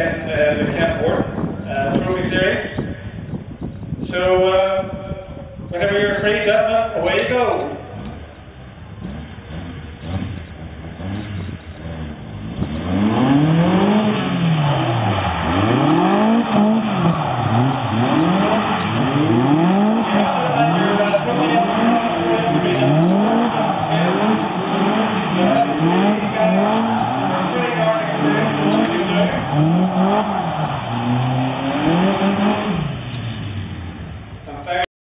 Uh, and uh, the camp board, uh, trophy series. So, uh, whenever you're ready, gentlemen, uh, away you go.